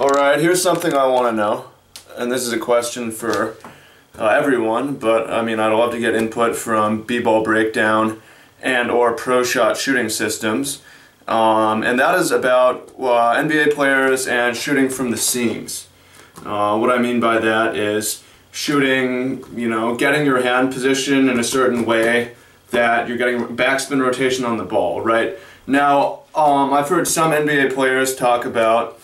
Alright, here's something I want to know. And this is a question for uh, everyone, but I mean, I'd love to get input from B-Ball Breakdown and or Pro Shot shooting systems. Um, and that is about uh, NBA players and shooting from the seams. Uh, what I mean by that is shooting, you know, getting your hand position in a certain way that you're getting backspin rotation on the ball, right? Now, um, I've heard some NBA players talk about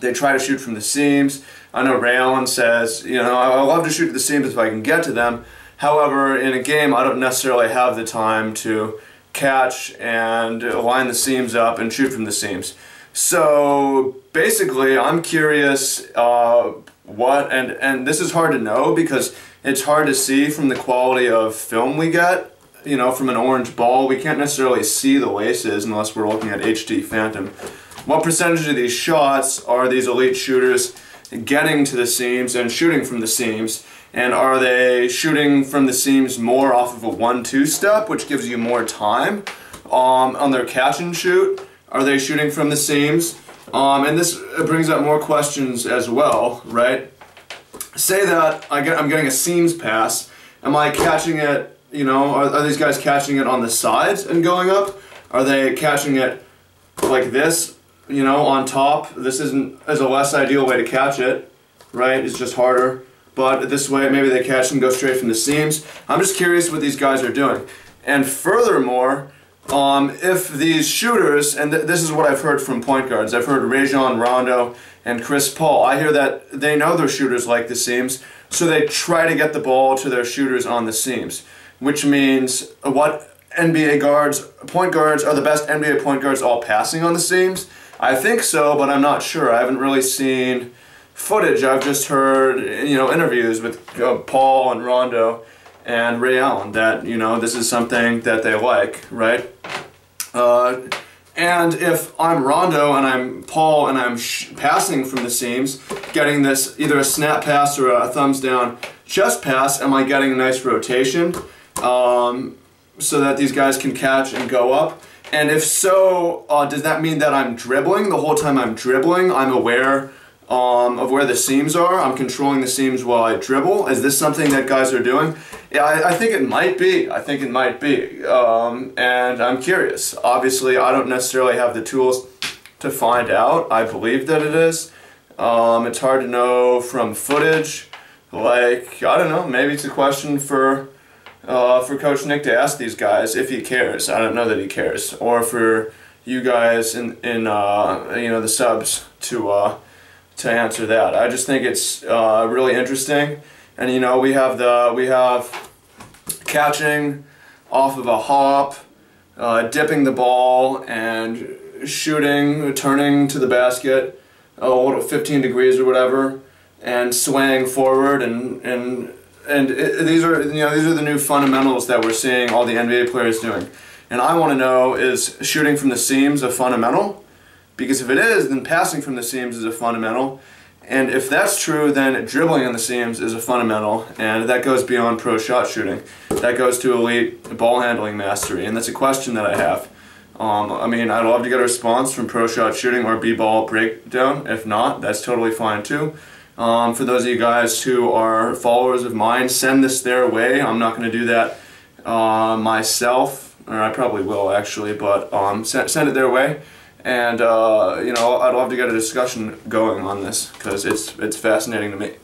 they try to shoot from the seams. I know Ray Allen says, you know, I love to shoot at the seams if I can get to them. However, in a game, I don't necessarily have the time to catch and line the seams up and shoot from the seams. So basically, I'm curious uh, what, and, and this is hard to know because it's hard to see from the quality of film we get. You know, from an orange ball, we can't necessarily see the laces unless we're looking at HD Phantom. What percentage of these shots are these elite shooters getting to the seams and shooting from the seams? And are they shooting from the seams more off of a 1-2 step, which gives you more time um, on their catch and shoot? Are they shooting from the seams? Um, and this brings up more questions as well, right? Say that I get, I'm getting a seams pass. Am I catching it, you know, are, are these guys catching it on the sides and going up? Are they catching it like this, you know, on top? This isn't as a less ideal way to catch it, right? It's just harder. But this way, maybe they catch and go straight from the seams. I'm just curious what these guys are doing. And furthermore, um, if these shooters, and th this is what I've heard from point guards, I've heard Rajon Rondo and Chris Paul, I hear that they know their shooters like the seams, so they try to get the ball to their shooters on the seams, which means what NBA guards, point guards are the best NBA point guards all passing on the seams? I think so, but I'm not sure. I haven't really seen footage. I've just heard, you know, interviews with uh, Paul and Rondo and Ray Allen that, you know, this is something that they like, right? Uh, and if I'm Rondo and I'm Paul and I'm passing from the seams, getting this either a snap pass or a thumbs down chest pass, am I getting a nice rotation um, so that these guys can catch and go up? And if so, uh, does that mean that I'm dribbling the whole time I'm dribbling? I'm aware um, of where the seams are. I'm controlling the seams while I dribble. Is this something that guys are doing? Yeah, I, I think it might be. I think it might be. Um, and I'm curious. Obviously, I don't necessarily have the tools to find out. I believe that it is. Um, it's hard to know from footage. Like, I don't know, maybe it's a question for uh, for Coach Nick to ask these guys if he cares. I don't know that he cares. Or for you guys in, in uh, you know, the subs to uh, to answer that. I just think it's uh, really interesting, and you know we have the we have catching off of a hop, uh, dipping the ball and shooting, turning to the basket, oh, 15 degrees or whatever, and swaying forward and and and it, these are you know these are the new fundamentals that we're seeing all the NBA players doing. And I want to know is shooting from the seams a fundamental? Because if it is, then passing from the seams is a fundamental. And if that's true, then dribbling on the seams is a fundamental, and that goes beyond pro shot shooting. That goes to elite ball handling mastery, and that's a question that I have. Um, I mean, I'd love to get a response from pro shot shooting or b-ball breakdown. If not, that's totally fine too. Um, for those of you guys who are followers of mine, send this their way. I'm not going to do that uh, myself, or I probably will actually, but um, send, send it their way and uh, you know I'd love to get a discussion going on this because it's it's fascinating to me.